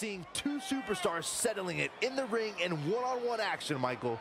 seeing two superstars settling it in the ring in one-on-one action, Michael.